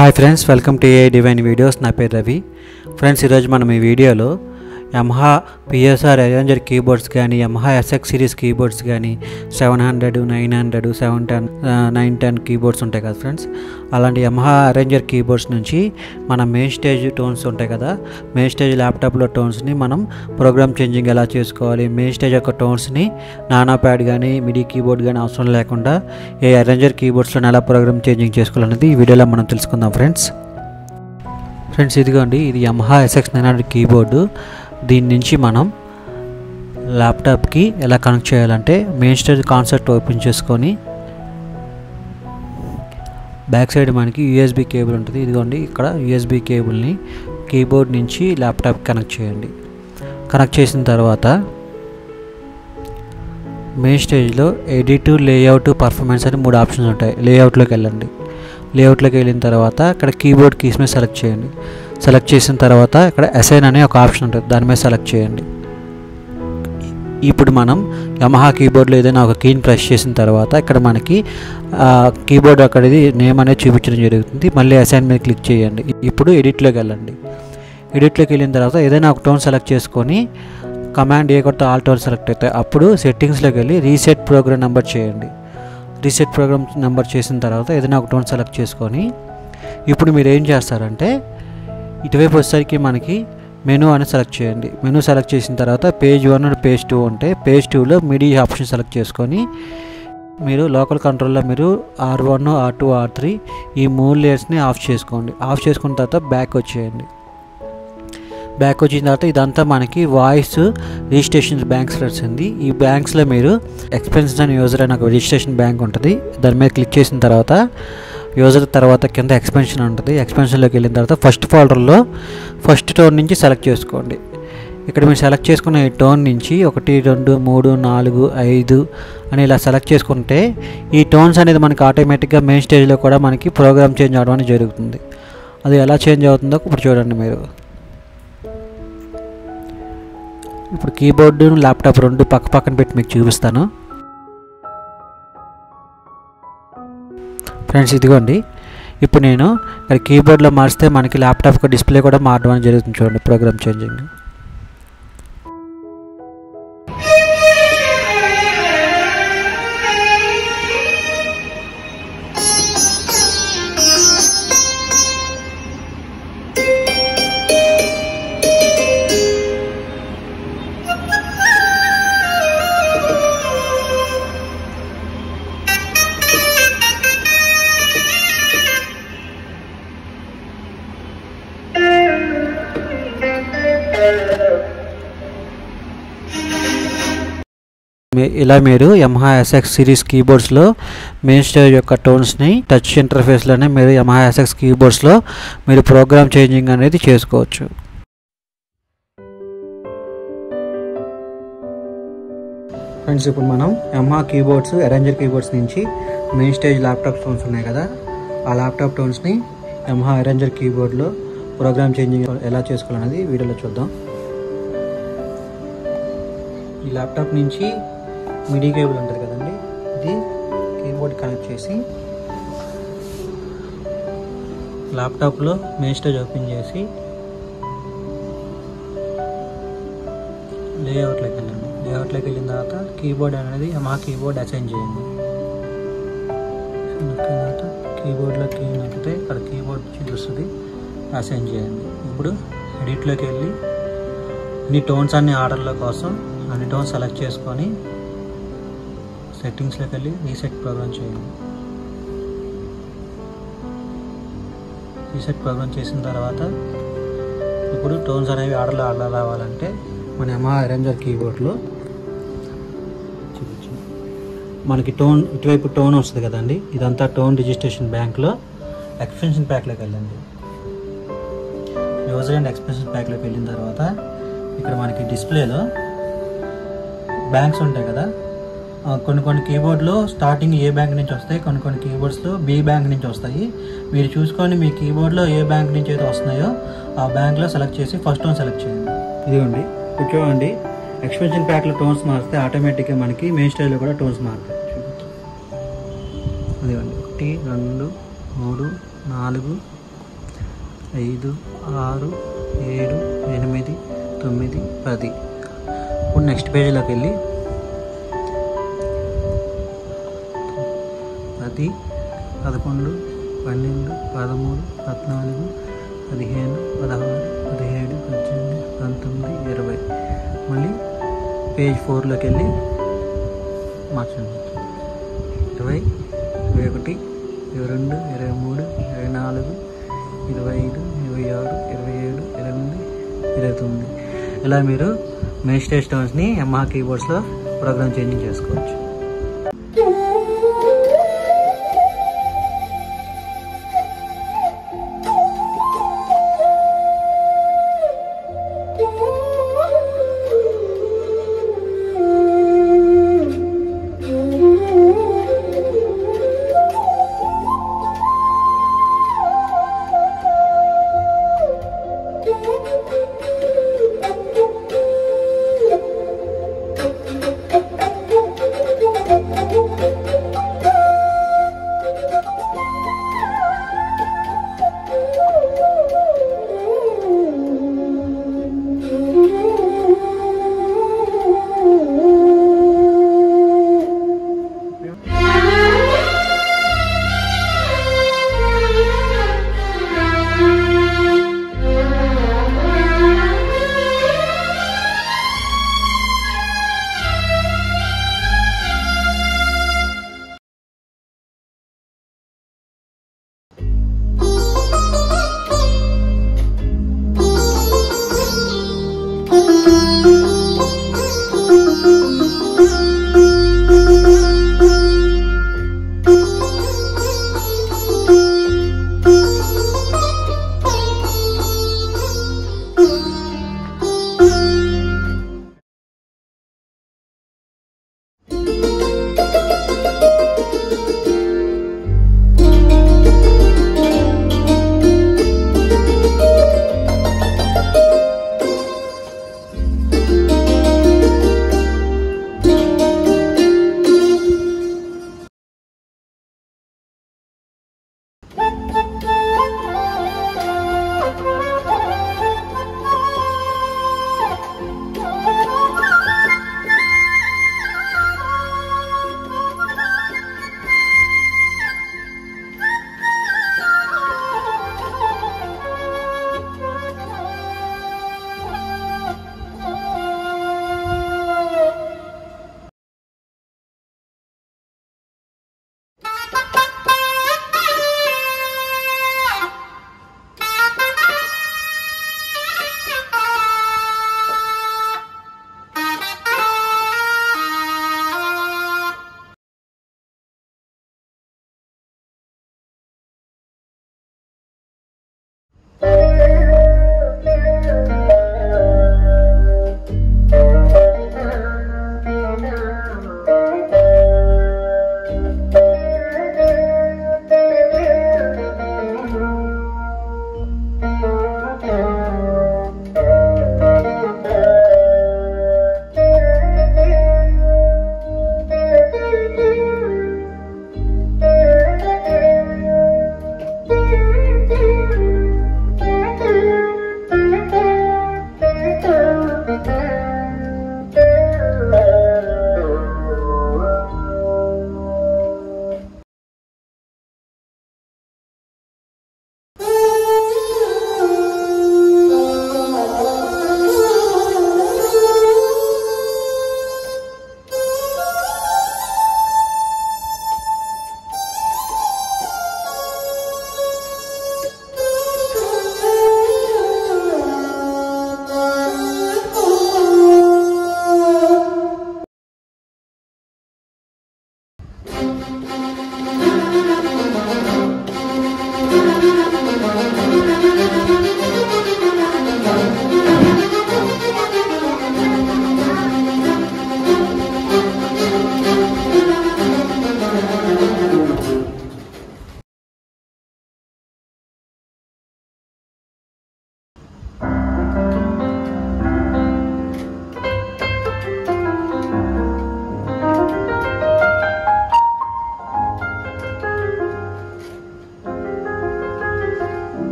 Hi friends welcome to a divine videos నా పేరు Ravi. Friends ఈరోజు మనం ఈ వీడియోలో యమహా పిఎస్ఆర్ అరేంజర్ కీబోర్డ్స్ కానీ యమహా ఎస్ఎక్స్ సిరీస్ కీబోర్డ్స్ కానీ seven hundred nine hundred seven ten nine ten keyboards ఉంటాయి కదా ఫ్రెండ్స్? అలాంటి యమహా అరేంజర్ కీబోర్డ్స్ నుంచి మన మెయిన్ స్టేజ్ టోన్స్ ఉంటాయి కదా? మెయిన్ స్టేజ్ ల్యాప్టాప్లో టోన్స్ని మనం ప్రోగ్రామ్ చేంజింగ్ ఎలా చేసుకోవాలి? మెయిన్ స్టేజ్ యొక్క టోన్స్ని నానా ప్యాడ్ కానీ మిడీ కీబోర్డ్ కానీ అవసరం లేకుండా ఏ అరేంజర్ కీబోర్డ్స్లో ఎలా ప్రోగ్రామ్ చేంజింగ్ చేసుకోవాలనేది ఈ వీడియోలో మనం తెలుసుకుందాం ఫ్రెండ్స్. ఫ్రెండ్స్ ఇదిగోండి ఇది Yamaha SX nine hundred keyboard. దీని నుంచి మనం ల్యాప్టాప్కి ఎలా కనెక్ట్ చేయాలంటే మెయిన్ స్టేజ్ కాన్సెప్ట్ ఓపెన్ చేసుకొని బ్యాక్ సైడ్ మనకి యూఎస్బి కేబుల్ ఉంటుంది. ఇదిగోండి ఇక్కడ యూఎస్బి కేబుల్ని కీబోర్డ్ నుంచి ల్యాప్టాప్ కనెక్ట్ చేయండి. కనెక్ట్ చేసిన తర్వాత మెయిన్ స్టేజ్లో ఎడిట్ లేఅవుట్ పర్ఫార్మెన్స్ అని మూడు ఆప్షన్స్ ఉంటాయి. లేఅవుట్లోకి వెళ్ళండి. లేఅవుట్లోకి వెళ్ళిన తర్వాత ఇక్కడ కీబోర్డ్ కీస్ మీద సెలెక్ట్ చేయండి. సెలెక్ట్ చేసిన తర్వాత ఇక్కడ అసైన్ అనే ఒక ఆప్షన్ ఉంటుంది. దాని మీద సెలెక్ట్ చేయండి. ఇప్పుడు మనం యమహా కీబోర్డ్లో ఏదైనా ఒక కీని ప్రెస్ చేసిన తర్వాత ఇక్కడ మనకి కీబోర్డ్ అక్కడిది నేమ్ అనేది చూపించడం జరుగుతుంది. మళ్ళీ అసైన్ మీద క్లిక్ చేయండి. ఇప్పుడు ఎడిట్లోకి వెళ్ళండి. ఎడిట్లోకి వెళ్ళిన తర్వాత ఏదైనా ఒక టోన్ సెలెక్ట్ చేసుకొని కమాండ్ ఏ కొత్త ఆల్ టోన్ సెలెక్ట్ అవుతాయి. అప్పుడు సెట్టింగ్స్లోకి వెళ్ళి రీసెట్ ప్రోగ్రామ్ నెంబర్ చేయండి. రీసెట్ ప్రోగ్రామ్ నెంబర్ చేసిన తర్వాత ఏదైనా ఒక టోన్ సెలెక్ట్ చేసుకొని ఇప్పుడు మీరు ఏం చేస్తారంటే ఇటువైపు వచ్చేసరికి మనకి మెనూ అని సెలెక్ట్ చేయండి. మెనూ సెలెక్ట్ చేసిన తర్వాత page one and page two ఉంటే పేజ్ టూలో మిడి ఆప్షన్ సెలెక్ట్ చేసుకొని మీరు లోకల్ కంట్రోల్లో మీరు R one R two R three ఈ మూడు లేయర్స్ని ఆఫ్ చేసుకోండి. ఆఫ్ చేసుకున్న తర్వాత బ్యాక్ వచ్చేయండి. బ్యాక్ వచ్చిన తర్వాత ఇదంతా మనకి వాయిస్ రిజిస్ట్రేషన్ బ్యాంక్స్ వచ్చింది ఈ బ్యాంక్స్లో మీరు ఎక్స్పెన్సెస్ అండ్ యూజర్ అని ఒక రిజిస్ట్రేషన్ బ్యాంక్ ఉంటుంది. దాని మీద క్లిక్ చేసిన తర్వాత యూజర్ తర్వాత కింద ఎక్స్పెన్షన్ ఉంటుంది. ఎక్స్పెన్షన్లోకి వెళ్ళిన తర్వాత ఫస్ట్ ఫోల్డర్లో ఫస్ట్ టోన్ నుంచి సెలెక్ట్ చేసుకోండి. ఇక్కడ మీరు సెలెక్ట్ చేసుకున్న ఈ టోన్ నుంచి ఒకటి రెండు మూడు నాలుగు ఐదు అని ఇలా సెలెక్ట్ చేసుకుంటే ఈ టోన్స్ అనేది మనకి ఆటోమేటిక్గా మెయిన్ స్టేజ్లో కూడా మనకి ప్రోగ్రామ్ చేంజ్ అవడం అనేది జరుగుతుంది. అది ఎలా చేంజ్ అవుతుందో ఇప్పుడు చూడండి మీరు. ఇప్పుడు కీబోర్డు ల్యాప్టాప్ రెండు పక్క పక్కన పెట్టి మీకు చూపిస్తాను. ఫ్రెండ్స్ ఇదిగోండి. ఇప్పుడు నేను ఇక్కడ కీబోర్డ్లో మారిస్తే మనకి ల్యాప్టాప్ డిస్ప్లే కూడా మారడం జరుగుతుంది చూడండి ప్రోగ్రామ్ చేంజింగ్. ఇలా మీరు యమహా ఎస్ఎక్స్ సిరీస్ కీబోర్డ్స్లో మెయిన్ స్టేజ్ యొక్క టోన్స్ని టచ్ ఇంటర్ఫేస్లోనే మీరు యమహా ఎస్ఎక్స్ కీబోర్డ్స్లో మీరు ప్రోగ్రామ్ చేంజింగ్ అనేది చేసుకోవచ్చు. ఫ్రెండ్స్ ఇప్పుడు మనం యమహా కీబోర్డ్స్ అరేంజర్ కీబోర్డ్స్ నుంచి మెయిన్ స్టేజ్ ల్యాప్టాప్ టోన్స్ ఉన్నాయి కదా. ఆ ల్యాప్టాప్ టోన్స్ని యమహా అరేంజర్ కీబోర్డ్లో ప్రోగ్రామ్ చేంజింగ్ ఎలా చేసుకోవాలనేది వీడియోలో చూద్దాం. ఈ ల్యాప్టాప్ నుంచి మిడీ కేబుల్ ఉంటుంది కదండి ఇది కీబోర్డ్ కనెక్ట్ చేసి ల్యాప్టాప్లో మెయిన్ స్టేజ్ ఓపెన్ చేసి లేఅవుట్లోకి వెళ్ళండి. లేఅవుట్లోకి వెళ్ళిన తర్వాత కీబోర్డ్ అనేది మా కీబోర్డ్ అసైన్ చేయండి. తర్వాత కీబోర్డ్లో కీ నొక్కితే ఇక్కడ కీబోర్డ్ చూపిస్తుంది అసైన్ చేయండి. ఇప్పుడు ఎడిట్లోకి వెళ్ళి ఈ టోన్స్ అన్ని ఆర్డర్ల కోసం అన్ని టోన్స్ సెలెక్ట్ చేసుకొని సెట్టింగ్స్లోకి వెళ్ళి రీసెట్ ప్రోగ్రామ్ చేయండి. రీసెట్ ప్రోగ్రామ్ చేసిన తర్వాత ఇప్పుడు టోన్స్ అనేవి ఆర్డర్లో ఆర్డర్ రావాలంటే మన ఎమా అరేంజర్ కీబోర్డ్లో చూపించు. మనకి టోన్ ఇటువైపు టోన్ వస్తుంది కదండి. ఇదంతా టోన్ రిజిస్ట్రేషన్ బ్యాంక్లో ఎక్స్పెన్షన్ ప్యాక్లోకి వెళ్ళండి. యూజర్ అండ్ ఎక్స్పెన్షన్ ప్యాక్లోకి వెళ్ళిన తర్వాత ఇక్కడ మనకి డిస్ప్లేలో బ్యాంక్స్ ఉంటాయి కదా. కొన్ని కొన్ని కీబోర్డ్లో స్టార్టింగ్ ఏ బ్యాంక్ నుంచి వస్తాయి కొన్ని కొన్ని కీబోర్డ్స్లో బి బ్యాంక్ నుంచి వస్తాయి. మీరు చూసుకొని మీ కీబోర్డ్లో ఏ బ్యాంక్ నుంచి అయితే వస్తున్నాయో ఆ బ్యాంక్లో సెలెక్ట్ చేసి ఫస్ట్ టోన్ సెలెక్ట్ చేయండి. ఇదిగోండి కూర్చోండి ఎక్స్పెన్షన్ ప్యాక్లో టోన్స్ మారిస్తే ఆటోమేటిక్గా మనకి మెయిన్ స్టైల్లో కూడా టోన్స్ మారుతాయి. అదిగోండి ఒకటి రెండు మూడు నాలుగు ఐదు ఆరు ఏడు ఎనిమిది తొమ్మిది పది. ఇప్పుడు నెక్స్ట్ పేజీలోకి వెళ్ళి పది పదకొండు పన్నెండు పదమూడు పద్నాలుగు పదిహేను పదహారు పదిహేడు పద్దెనిమిది పంతొమ్మిది ఇరవై. మళ్ళీ పేజ్ ఫోర్లోకి వెళ్ళి మార్చండి. ఇరవై ఇరవై ఒకటి ఇరవై రెండు ఇరవై మూడు ఇరవై నాలుగు ఇరవై ఐదు ఇరవై ఆరు ఇరవై ఏడు ఇరవై ఎనిమిది ఇరవై తొమ్మిది. ఇలా మీరు మెయిన్ స్టోన్స్ని ఎంఆ కీబోర్డ్స్లో ప్రోగ్రామ్ చేంజింగ్ చేసుకోవచ్చు.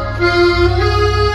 啊。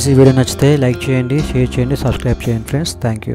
ఫ్రెండ్స్ ఈ వీడియో నచ్చితే లైక్ చేయండి షేర్ చేయండి సబ్స్క్రైబ్ చేయండి ఫ్రెండ్స్. Thank you.